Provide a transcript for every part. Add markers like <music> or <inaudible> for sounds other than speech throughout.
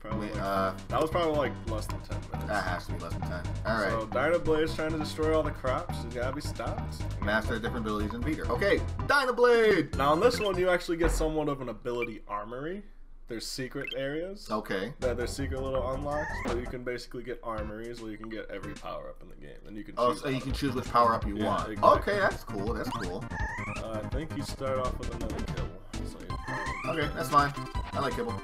Probably. Wait, like- uh, that was probably like less than ten minutes. that has to be less than 10. Alright. So Dynablade's trying to destroy all the crops. You gotta be stopped. Master different abilities and beater. Okay, Dino Dynablade! Now on this one, you actually get somewhat of an ability armory. There's secret areas. Okay. that there's secret little unlocks, so you can basically get armories where you can get every power up in the game, and you can. Oh, so you can choose which power up you Yeah, want. exactly. Okay, that's cool. That's cool. Uh, I think you start off with another kill. So Okay, that's fine. I like Kibble.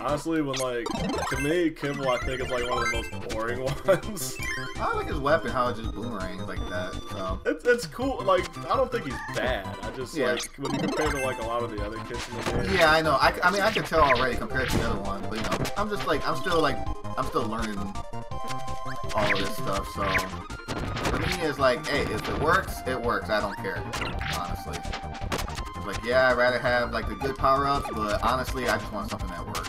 Honestly, when like to me, Kibble, I think is like one of the most boring <laughs> ones. I like his weapon, how it just boomerangs like that. So. it's it's cool. Like I don't think he's bad. I just Yeah. like when you compare to like a lot of the other kids in the game. Yeah, I know. I, I mean, I can tell already compared to the other one, but you know, I'm just like, I'm still like, I'm still learning all of this stuff. So for me, it's like, hey, if it works, it works. I don't care, honestly. Like, yeah, I'd rather have like the good power ups, but honestly, I just want something that works.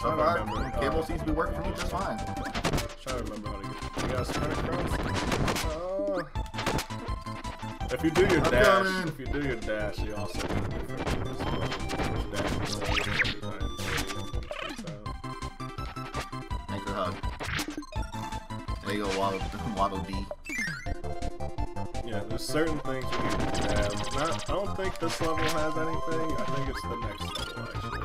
And so I far, remember, uh, Kibble seems to be working for me just fine. trying to remember how to get. You gotta sprint across. Uh, if you do your I'm dash, coming. if you do your dash, you also get different dash is always every time. Thanks for the hug. There you go, Waddle, Waddle Dee. Yeah, there's certain things you need to have. Not, I don't think this level has anything. I think it's the next level actually.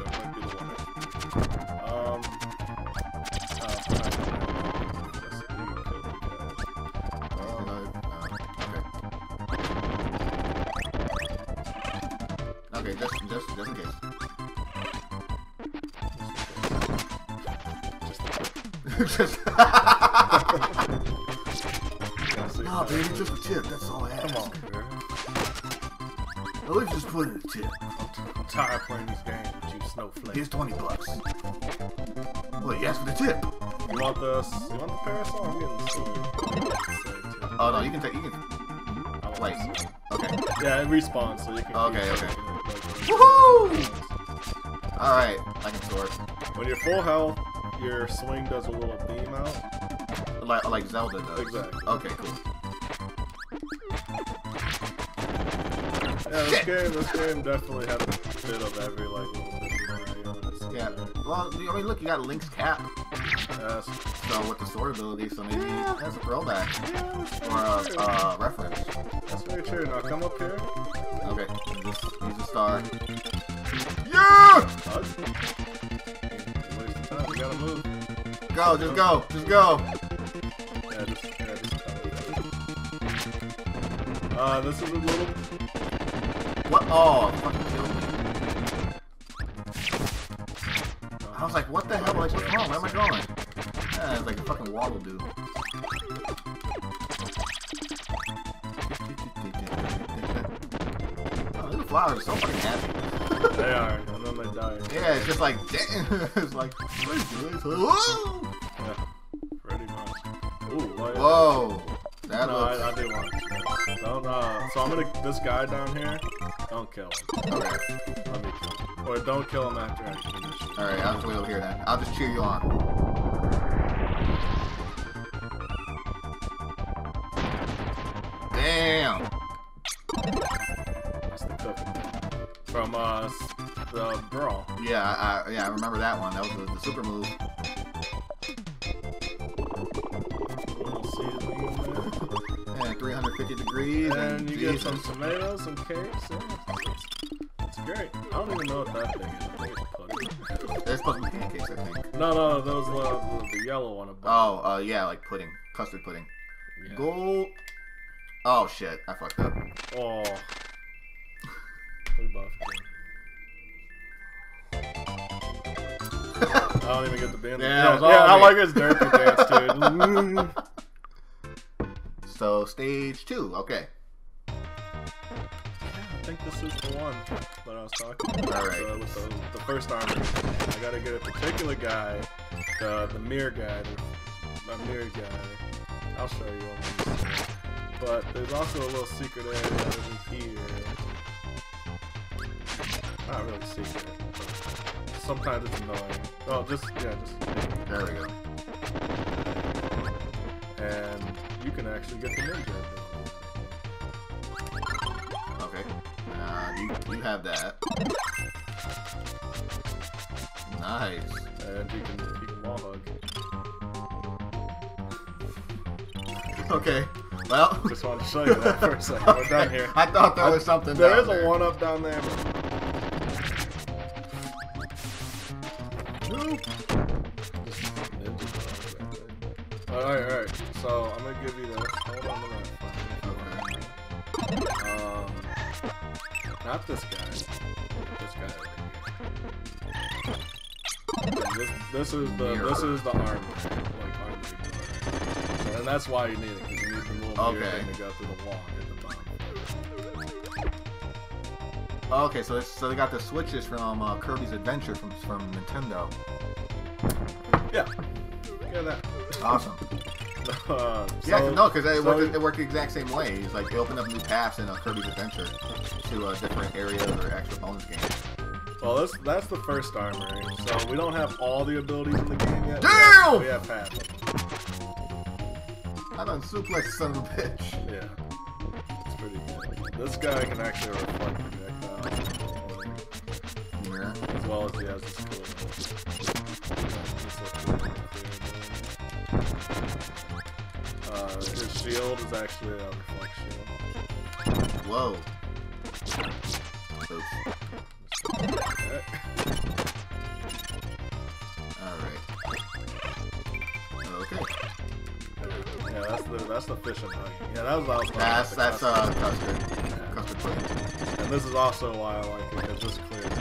Nah, baby, just a tip. That's all I ask. Come on. At least just put in a tip. I'm tired of playing these games with you snowflake. Here's 20 bucks. Well, you asked for the tip. You want the you want the parasol? I'm getting the sword. Oh, no, you can take, you can. Wait. Okay. Yeah, it respawns, so you can. Okay, okay. it, Woohoo! Alright, I can sword. When you're full health, your swing does a little beam out. Like, like Zelda does. Exactly. Okay, cool. Yeah, this game, this game definitely had a bit of every like little bit of Mario in it. Yeah. Well, I mean, look, you got Link's cap. Yes. So with the sword ability, so maybe that's a throwback Yeah, or a very uh, reference. That's very true. Now come up here. Okay, use a star. Yeah! Gotta move. Go, just go, just go. Yeah, just, yeah, just. Uh, this is a little. What? Oh, fucking killed me. I was like, what the hell? Like, what's wrong? Where am I going? Yeah, it's like a fucking waddle dude. <laughs> Oh, these flowers are so fucking happy. <laughs> They are, then die. Yeah, it's just like, damn. <laughs> it's like, whoa! Yeah, pretty much. Ooh, like, Whoa. That No, looks. I, I do want to. Don't, uh, so I'm gonna, this guy down here, don't kill him. Okay. Let me kill him. Or don't kill him after I finish. Alright, I'll just wait over here then. I'll just cheer you on. Yeah, I, I, yeah, I remember that one. That was the, the super move. Little seasoning in Yeah, 350 degrees. And, And you get some tomatoes, some cakes. Yeah, it's, great. I don't even know what that thing is. I think it's pudding. There's supposed pancakes, I think. No, no, those, uh, the, the yellow one above. Oh, uh, yeah, like pudding. Custard pudding. yeah. Gold. Oh, shit. I fucked up. Oh. We buffed him. I don't even get the band. Yeah, Yeah, all I like his derpy <laughs> dance, dude. So, stage two. Okay. Yeah, I think this is the one that I was talking about. Alright. So uh, with the, the first armor, I gotta get a particular guy, the the mirror guy, the, the mirror guy. I'll show you him. But there's also a little secret area over here. Not really secret. Sometimes it's annoying. Oh, just yeah, just There we go. and you can actually get the ninja. Okay. Uh, you, you have that. Nice. and he can he can wall hug. Okay. Well. Just wanted to show you that for a second. We're done here. <laughs> I thought there was something. There is a one up down there. Alright, alright. So I'm gonna give you this. Hold on to that. Um, not this guy. This guy over here. This, this is the this is the armor, like armor. And that's why you need it, because you need the little mirror Okay. thing to go through the wall at the bottom. Okay, so it's, so they got the switches from uh, Kirby's Adventure from from Nintendo. Yeah. Yeah, that. Awesome. <laughs> Uh, Yeah, so- no, because it, so- worked, it worked the exact same way. It's like they opened up new paths in uh, Kirby's Adventure to uh, different areas or extra bonus games. Well, that's that's the first armory. So we don't have all the abilities in the game yet. Damn! We have, we have half. of them. I done suplex son of a bitch. Yeah. Pretty good. This guy can actually reflect projectiles. Yeah. As well as he has this cool. Uh, his shield is actually a reflection. Whoa. Oops. Yeah, that's the that's the fish and. Yeah, that was what I was talking That's that's the uh custard. custard. Yeah. Custard pudding. And this is also why I like it because this clears.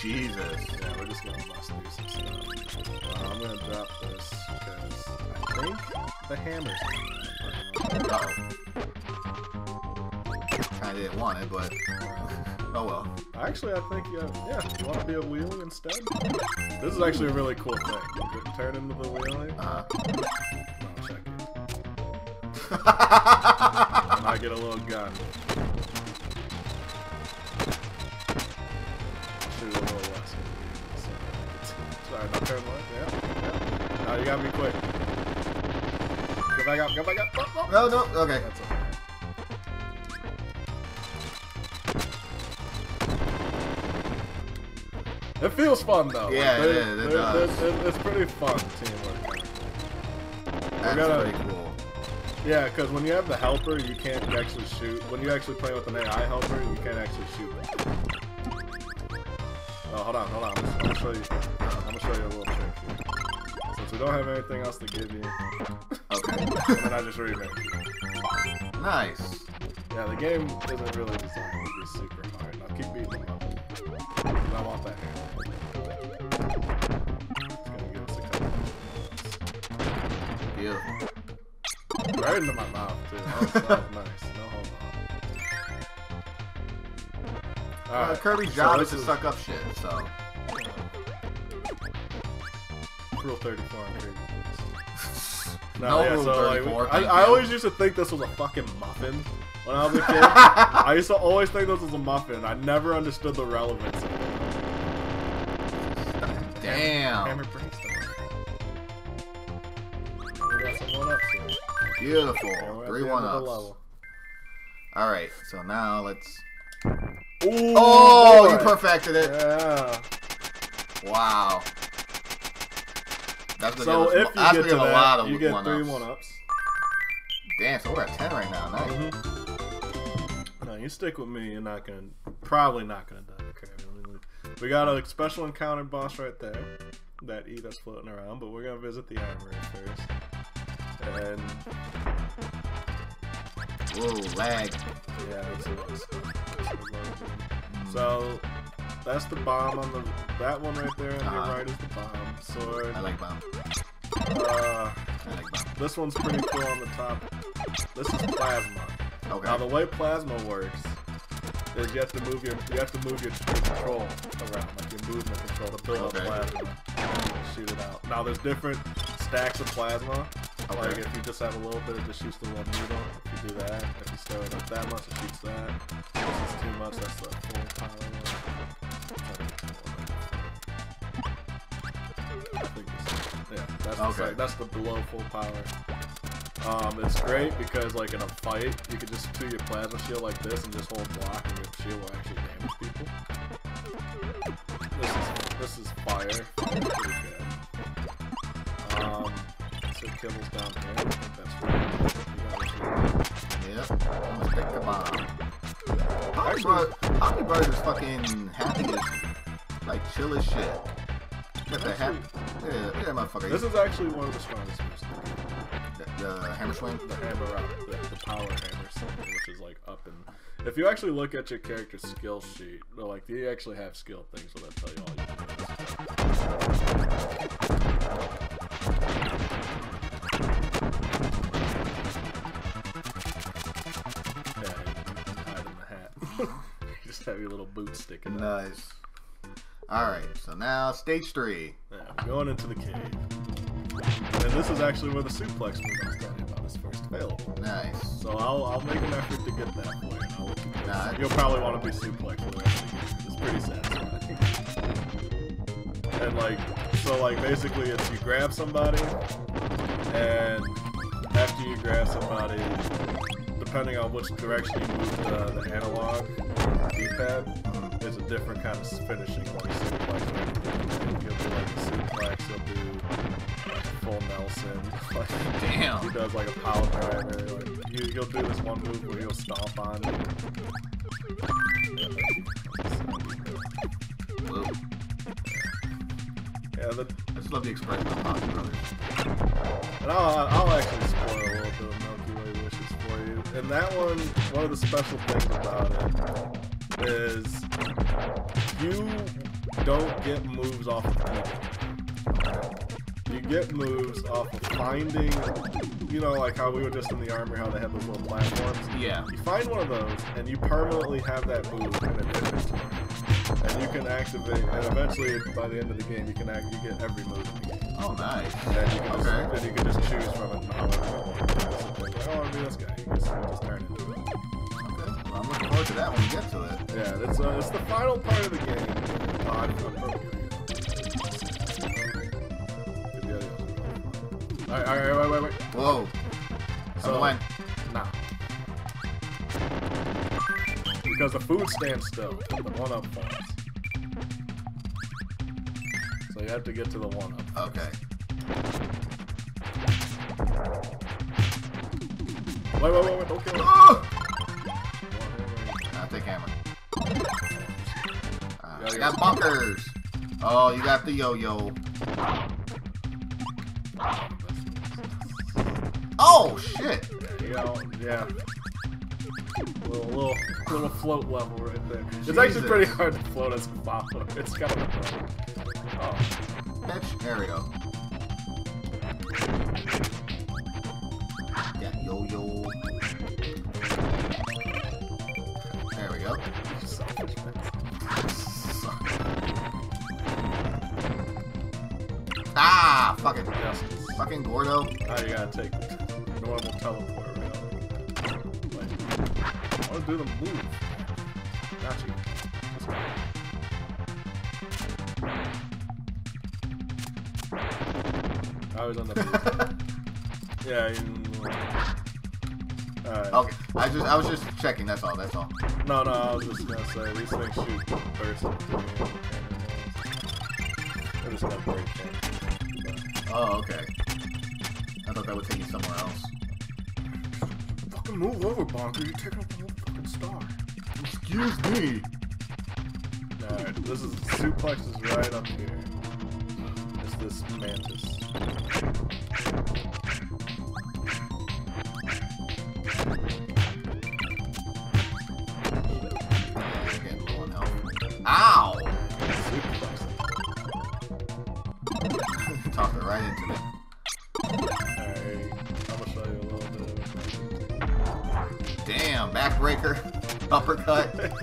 Jesus. yeah, we're just gonna bust through some stuff. Uh, I'm gonna drop this because I think the hammer's. Uh oh. Didn't want it, but oh well. Actually, I think yeah, yeah. You want to be a wheelie instead? This is actually a really cool thing. You can turn into the wheelie. Uh No, check it. huh. <laughs> And I get a little gun. Shoot a little less. Sorry, now turn left. Yeah. yeah. Now you gotta be quick. Go back up. Go back up. Oh, oh. no, no, okay. It feels fun though. Yeah, Like, it it does. it- it's pretty fun teamwork. That's gotta- pretty cool. Yeah, because when you have the helper, you can't actually shoot. When you actually play with an AI helper, you can't actually shoot. Oh, hold on, hold on. I'm, gonna show you. I'm gonna show you a little trick here. Since we don't have anything else to give you, Okay. and then I just remake nice. Yeah, the game isn't really designed Right into my mouth, too. That was, that was nice. No hold on. Uh, Kirby's so job is to suck up shit, so. Rule 34 on <laughs> Kirby. No yeah, so, like, 34, I, I always used to think this was a fucking muffin when I was a kid. <laughs> I used to always think this was a muffin. I never understood the relevance of it. Damn. Hammer Brimstone. We got ups here. Beautiful. Yeah, we're at Three one ups. Alright, so now let's. Ooh, Oh, boy. you perfected it. Yeah. Wow. That's gonna So give if you get to give a that, lot of you get one three ups. one ups. Damn, so we're at 10 right now. Nice. Mm-hmm. No, you stick with me. You're not gonna, probably not gonna die. Okay, we got a special encounter boss right there that eat us floating around, but we're gonna visit the armory first. And Whoa, lag. yeah, it's it's it's. So that's the bomb on the that one right there on Uh-huh. your right is the bomb sword. I like bomb. Uh, I like bomb. this one's pretty cool on the top. This is plasma. Okay. Now the way plasma works is you have to move your you have to move your, your control around, like your movement control to build Okay. up plasma and shoot it out. Now there's different stacks of plasma. Okay. Like if you just have a little bit, it just shoots the one needle. If you do that, if you stir it up that much, it shoots that. If it's too much, that's the full power. I think it's, yeah, that's the, Okay. sec- that's the below full power. Um, it's great because like in a fight, you could just do your plasma shield like this and just hold block, and your shield will actually damage people. This fire. Fire's pretty good. Kibble's down. I think that's right. You got it. Yep. I'm gonna stick the bomb. Bro- Omni Brothers is fucking happy like chill as shit. Got the happy. Yeah, yeah, motherfucker. This is actually one of the strongest moves. the the, hammer swing. The hammer up, the, the power hammer something, which is like up and. If you actually look at your character's skill sheet, like, do you actually have skill things? So that tell you all you can do. Have your little boot sticking out. Nice. All right. So now stage three. Yeah, we're going into the cave. And this is actually where the suplex move I was telling you about is first available. Nice. So I'll, I'll make an effort to get that for you. I'll let You'll probably want to be suplex for the rest of the game. It's pretty satisfying. and like, so like basically it's you grab somebody, and after you grab somebody, depending on which direction you move the, the analog D-pad, there's a different kind of finishing like suplex. You'll do like a suplex, you'll do like full Nelson. <laughs> Like, Damn. he does like a power driver. Like, you, he'll do this one move where he'll stomp on. Whoa. Yeah, the, I just love the expression of Omni Brothers. and I'll, I'll actually spoil And that one, one of the special things about it is you don't get moves off of people. You get moves off of finding, you know, like how we were just in the armory, how they had those little platforms. Yeah. You find one of those, and you permanently have that move in inventory. And you can activate, and eventually, by the end of the game, you can act, you get every move in the game. Oh, nice. And you can, just, Okay. and you can just choose from it. I'll do this guy. Just, just turn it. Okay. Well, I'm looking forward to that when we get to it. Yeah, that's uh, it's the final part of the game. Oh, I'm. Alright, alright, wait, wait, wait. Whoa. So, when? Nah. Because the food stands still. The one up falls. So you have to get to the one up. Okay. Wait, wait, wait, wait, don't kill it. Oh! I'll take hammer. Uh, I got Bonkers. Oh, you got the yo-yo. Oh shit! You know, yeah. Little, little, little float level right there. It's actually pretty hard to float as a follower. It's kind of fun. Oh, Bitch, there we go. Yo-yo. There we go. you selfish man. Ah, fucking, fucking Gordo. Now you gotta take the normal teleport. Like, I wanna do the move. Not you. I was on the <laughs> Yeah, you... Alright. Okay, I just, I was just checking. That's all. That's all. No, no, I was just gonna say, these things shoot burst into me. They're just gonna break things. Oh, okay. I thought that would take you somewhere else. Fucking move over, Bonker. You're taking up the whole fucking star. Excuse me. Alright, this is suplex is right up here. It's this mantis.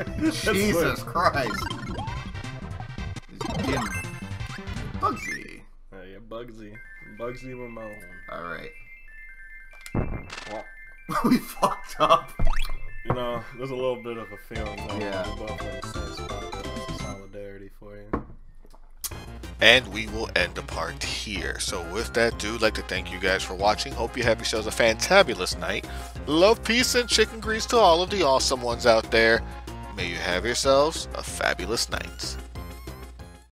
Jesus Christ. It's Jim Bugsy. Oh, yeah, Bugsy. Bugsy Ramone. Alright. Well, <laughs> we fucked up. you know, there's a little bit of a feeling that Yeah. we're both in the same spot. That's a solidarity for you. And we will end the part here. So with that, dude, like to thank you guys for watching. Hope you have yourselves a fantabulous night. Love, peace, and chicken grease to all of the awesome ones out there. May you have yourselves a fabulous night.